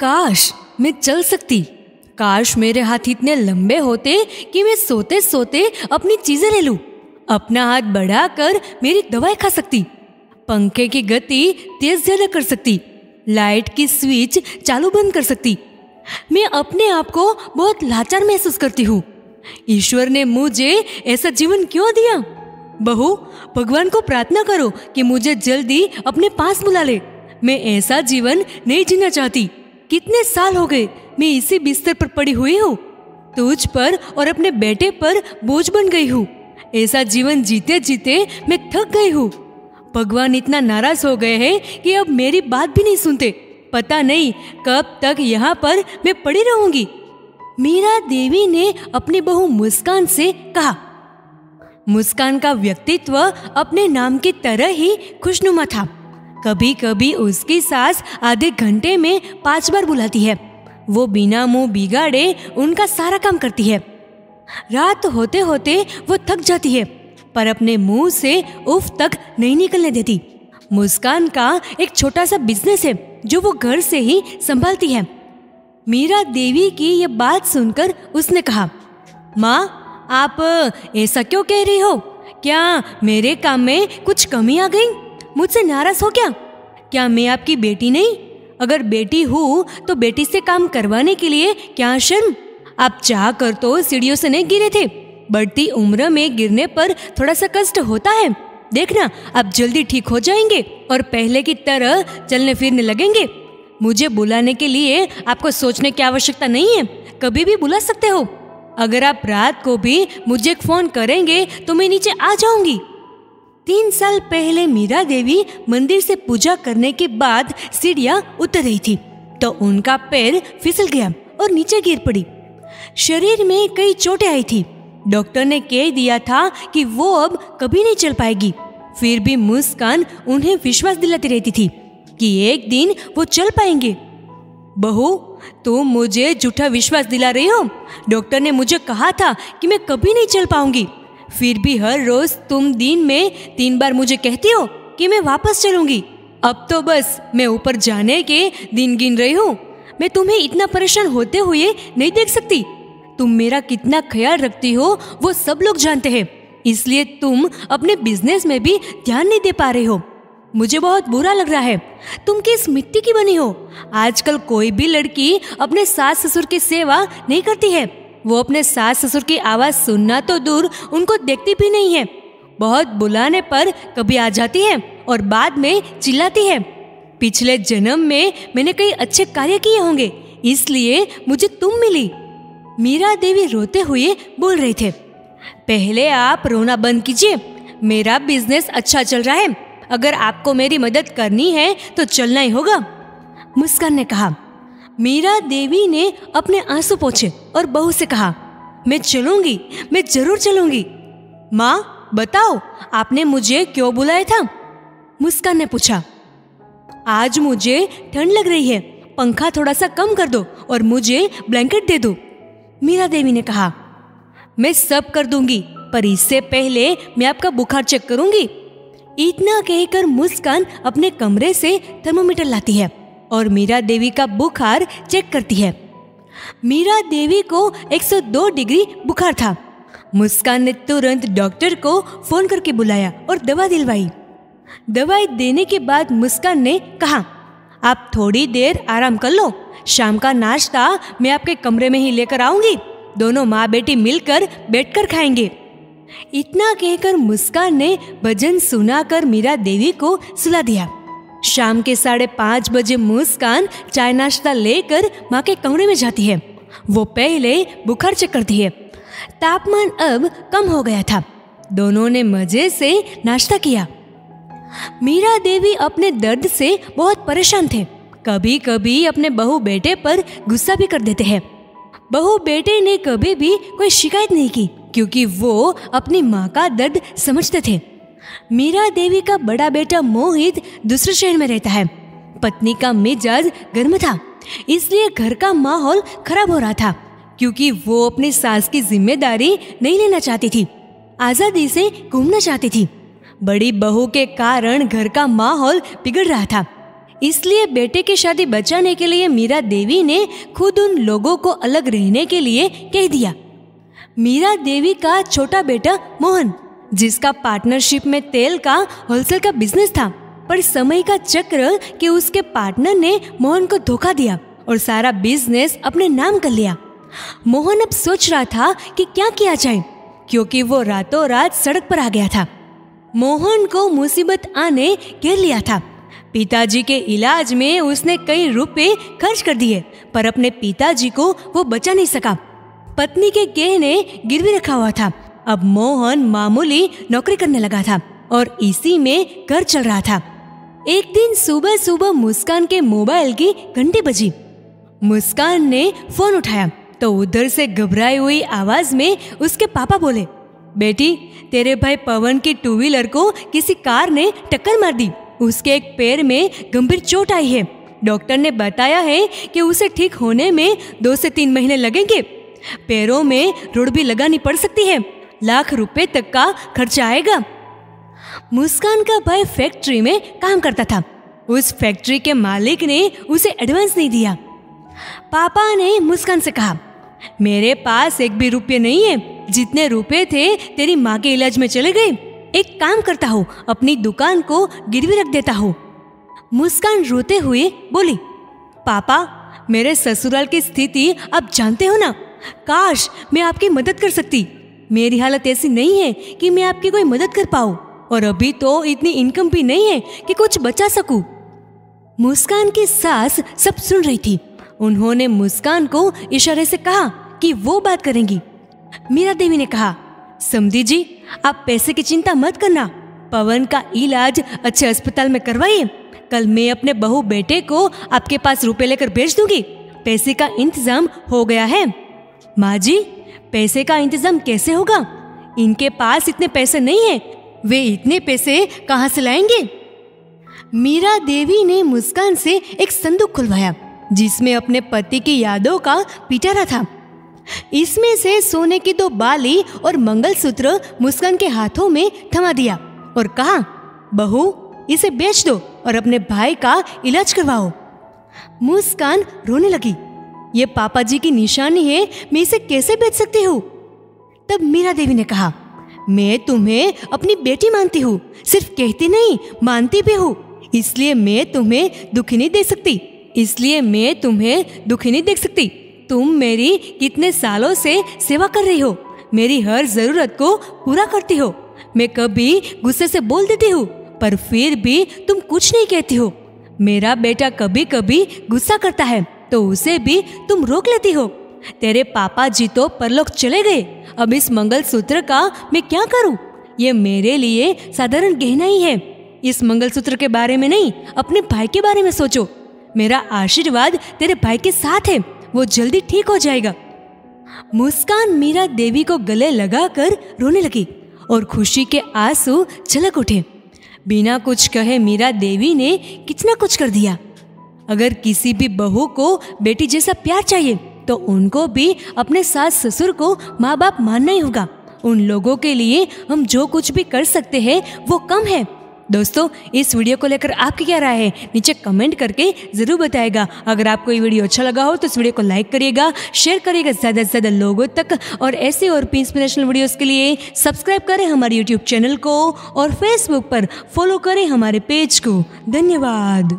काश मैं चल सकती। काश मेरे हाथ इतने लंबे होते कि मैं सोते सोते अपनी चीज़ें ले लूँ। अपना हाथ बढ़ाकर मेरी दवाई खा सकती। पंखे की गति तेज ज़्यादा कर सकती। लाइट की स्विच चालू बंद कर सकती। मैं अपने आप को बहुत लाचार महसूस करती हूँ। ईश्वर ने मुझे ऐसा जीवन क्यों दिया? बहू, भगवान को प्रार्थना करो कि मुझे जल्दी अपने पास बुला ले। मैं ऐसा जीवन नहीं जीना चाहती। कितने साल हो गए? मैं इसी बिस्तर पर पड़ी हुई हूँ। तुझ पर और अपने बेटे पर बोझ बन गई हूँ। ऐसा जीवन जीते जीते मैं थक गई हूँ। भगवान इतना नाराज़ हो गए हैं कि अब मेरी बात भी नहीं सुनते। पता नहीं कब तक यहाँ पर मैं पड़ी रहूँगी। मीरा देवी ने अपनी बहू मुस्कान से कहा, मुस्कान का व्यक्तित्व अपने नाम की तरह ही खुशनुमा था। कभी कभी उसकी सास आधे घंटे में पाँच बार बुलाती है। वो बिना मुँह बिगाड़े उनका सारा काम करती है। रात होते होते वो थक जाती है, पर अपने मुँह से उफ तक नहीं निकलने देती। मुस्कान का एक छोटा सा बिज़नेस है, जो वो घर से ही संभालती है। मीरा देवी की ये बात सुनकर उसने कहा, माँ, आप ऐसा क्यों कह रही हो? क्या मेरे काम में कुछ कमी आ गई? मुझसे नाराज़ हो क्या? क्या मैं आपकी बेटी नहीं? अगर बेटी हूँ तो बेटी से काम करवाने के लिए क्या शर्म? आप चाह कर तो सीढ़ियों से नहीं गिरे थे। बढ़ती उम्र में गिरने पर थोड़ा सा कष्ट होता है। देखना, आप जल्दी ठीक हो जाएँगे और पहले की तरह चलने फिरने लगेंगे। मुझे बुलाने के लिए आपको सोचने की आवश्यकता नहीं है। कभी भी बुला सकते हो। अगर आप रात को भी मुझे फ़ोन करेंगे तो मैं नीचे आ जाऊँगी। तीन साल पहले मीरा देवी मंदिर से पूजा करने के बाद सीढ़िया उतर रही थी तो उनका पैर फिसल गया और नीचे गिर पड़ी। शरीर में कई चोटें आई थी। डॉक्टर ने कह दिया था कि वो अब कभी नहीं चल पाएगी। फिर भी मुस्कान उन्हें विश्वास दिलाती रहती थी कि एक दिन वो चल पाएँगे। बहू, तुम मुझे झूठा विश्वास दिला रही हो? डॉक्टर ने मुझे कहा था कि मैं कभी नहीं चल पाऊँगी। फिर भी हर रोज तुम दिन में तीन बार मुझे कहती हो कि मैं वापस चलूँगी। अब तो बस, मैं ऊपर जाने के दिन गिन रही हूँ। मैं तुम्हें इतना परेशान होते हुए नहीं देख सकती। तुम मेरा कितना ख्याल रखती हो, वो सब लोग जानते हैं। इसलिए तुम अपने बिज़नेस में भी ध्यान नहीं दे पा रहे हो। मुझे बहुत बुरा लग रहा है। तुम किस मिट्टी की बनी हो? आजकल कोई भी लड़की अपने सास ससुर की सेवा नहीं करती है। वो अपने सास ससुर की आवाज़ सुनना तो दूर उनको देखती भी नहीं है। बहुत बुलाने पर कभी आ जाती है और बाद में चिल्लाती है। पिछले जन्म में मैंने कई अच्छे कार्य किए होंगे, इसलिए मुझे तुम मिली। मीरा देवी रोते हुए बोल रहे थे, पहले आप रोना बंद कीजिए, मेरा बिज़नेस अच्छा चल रहा है। अगर आपको मेरी मदद करनी है तो चलना ही होगा। मुस्कान ने कहा मीरा देवी ने अपने आँसू पोछे और बहू से कहा, मैं चलूँगी, मैं ज़रूर चलूँगी। माँ, बताओ, आपने मुझे क्यों बुलाया था? मुस्कान ने पूछा, आज मुझे ठंड लग रही है, पंखा थोड़ा सा कम कर दो और मुझे ब्लैंकेट दे दो। मीरा देवी ने कहा, मैं सब कर दूँगी, पर इससे पहले मैं आपका बुखार चेक करूँगी। इतना कहकर मुस्कान अपने कमरे से थर्मोमीटर लाती है। और मीरा देवी का बुखार चेक करती है। मीरा देवी को 102 डिग्री बुखार था। मुस्कान ने तुरंत डॉक्टर को फ़ोन करके बुलाया और दवा दिलवाई। दवाई देने के बाद मुस्कान ने कहा, आप थोड़ी देर आराम कर लो। शाम का नाश्ता मैं आपके कमरे में ही लेकर आऊँगी। दोनों माँ बेटी मिलकर बैठकर खाएँगे। इतना कहकर मुस्कान ने भजन सुनाकर मीरा देवी को सुला दिया। शाम के साढ़े पाँच बजे मुस्कान चाय नाश्ता लेकर माँ के कमरे में जाती है। वो पहले बुखार चेक करती है। तापमान अब कम हो गया था। दोनों ने मज़े से नाश्ता किया। मीरा देवी अपने दर्द से बहुत परेशान थे। कभी कभी अपने बहू बेटे पर गुस्सा भी कर देते हैं। बहू बेटे ने कभी भी कोई शिकायत नहीं की, क्योंकि वो अपनी माँ का दर्द समझते थे। मीरा देवी का बड़ा बेटा मोहित दूसरे शहर में रहता है। पत्नी का मिजाज गर्म था, इसलिए घर का माहौल खराब हो रहा था, क्योंकि वो अपनी सास की ज़िम्मेदारी नहीं लेना चाहती थी, आज़ादी से घूमना चाहती थी। बड़ी बहू के कारण घर का माहौल बिगड़ रहा था, इसलिए बेटे की शादी बचाने के लिए मीरा देवी ने खुद उन लोगों को अलग रहने के लिए कह दिया। मीरा देवी का छोटा बेटा मोहन जिसका पार्टनरशिप में तेल का होलसेल का बिज़नेस था, पर समय का चक्र कि उसके पार्टनर ने मोहन को धोखा दिया और सारा बिज़नेस अपने नाम कर लिया। मोहन अब सोच रहा था कि क्या किया जाए, क्योंकि वो रातों रात सड़क पर आ गया था। मोहन को मुसीबत आने घेर लिया था। पिताजी के इलाज में उसने कई रुपए खर्च कर दिए, पर अपने पिताजी को वो बचा नहीं सका। पत्नी के गेह गहने गिरवी रखा हुआ था। अब मोहन मामूली नौकरी करने लगा था और इसी में घर चल रहा था। एक दिन सुबह सुबह मुस्कान के मोबाइल की घंटी बजी। मुस्कान ने फ़ोन उठाया तो उधर से घबराई हुई आवाज़ में उसके पापा बोले, बेटी, तेरे भाई पवन की टू व्हीलर को किसी कार ने टक्कर मार दी। उसके एक पैर में गंभीर चोट आई है। डॉक्टर ने बताया है कि उसे ठीक होने में दो से तीन महीने लगेंगे। पैरों में रुड़ भी लगानी पड़ सकती है। लाख रुपए तक का खर्चा आएगा। मुस्कान का भाई फैक्ट्री में काम करता था। उस फैक्ट्री के मालिक ने उसे एडवांस नहीं दिया। पापा ने मुस्कान से कहा, मेरे पास एक भी रुपये नहीं है। जितने रुपए थे, तेरी माँ के इलाज में चले गए। एक काम करता हूँ, अपनी दुकान को गिरवी रख देता हूँ। मुस्कान रोते हुए बोली, पापा, मेरे ससुराल की स्थिति आप जानते हो ना? काश मैं आपकी मदद कर सकती। मेरी हालत ऐसी नहीं है कि मैं आपकी कोई मदद कर पाऊँ। और अभी तो इतनी इनकम भी नहीं है कि कुछ बचा सकूँ। मुस्कान की सास सब सुन रही थी। उन्होंने मुस्कान को इशारे से कहा कि वो बात करेंगी। मीरा देवी ने कहा समझी जी, आप पैसे की चिंता मत करना। पवन का इलाज अच्छे अस्पताल में करवाइए। कल मैं अपने बहू बेटे को आपके पास रुपए लेकर भेज दूँगी। पैसे का इंतज़ाम हो गया है। माँ जी पैसे का इंतज़ाम कैसे होगा? इनके पास इतने पैसे नहीं है। वे इतने पैसे कहाँ से लाएँगे? मीरा देवी ने मुस्कान से एक संदूक खुलवाया, जिसमें अपने पति की यादों का पिटारा था। इसमें से सोने की दो बाली और मंगलसूत्र मुस्कान के हाथों में थमा दिया और कहा, बहू, इसे बेच दो और अपने भाई का इलाज करवाओ। मुस्कान रोने लगी। ये पापा जी की निशानी है, मैं इसे कैसे बेच सकती हूँ? तब मीरा देवी ने कहा, मैं तुम्हें अपनी बेटी मानती हूँ, सिर्फ़ कहती नहीं, मानती भी हूँ। इसलिए मैं तुम्हें दुखी नहीं दे सकती। इसलिए मैं तुम्हें दुखी नहीं देख सकती। तुम मेरी कितने सालों से सेवा कर रही हो, मेरी हर ज़रूरत को पूरा करती हो। मैं कभी गुस्से से बोल देती हूँ, पर फिर भी तुम कुछ नहीं कहती हो। मेरा बेटा कभी कभी गुस्सा करता है। तो उसे भी तुम रोक लेती हो। तेरे पापा जी तो परलोक चले गए। अब इस मंगल सूत्र का मैं क्या करूँ? ये मेरे लिए साधारण गहना ही है। इस मंगल सूत्र के बारे में नहीं, अपने भाई के बारे में सोचो। मेरा आशीर्वाद तेरे भाई के साथ है। वो जल्दी ठीक हो जाएगा। मुस्कान मीरा देवी को गले लगाकर रोने लगी और खुशी के आँसू छलक उठे। बिना कुछ कहे मीरा देवी ने कितना कुछ कर दिया। अगर किसी भी बहू को बेटी जैसा प्यार चाहिए तो उनको भी अपने सास ससुर को माँ बाप मानना ही होगा। उन लोगों के लिए हम जो कुछ भी कर सकते हैं, वो कम है। दोस्तों, इस वीडियो को लेकर आपकी क्या राय है? नीचे कमेंट करके ज़रूर बताएगा। अगर आपको ये वीडियो अच्छा लगा हो तो इस वीडियो को लाइक करिएगा, शेयर करिएगा ज़्यादा से ज़्यादा लोगों तक। और ऐसे और भी इंस्पिरेशनल वीडियोस के लिए सब्सक्राइब करें हमारे यूट्यूब चैनल को और फेसबुक पर फॉलो करें हमारे पेज को। धन्यवाद।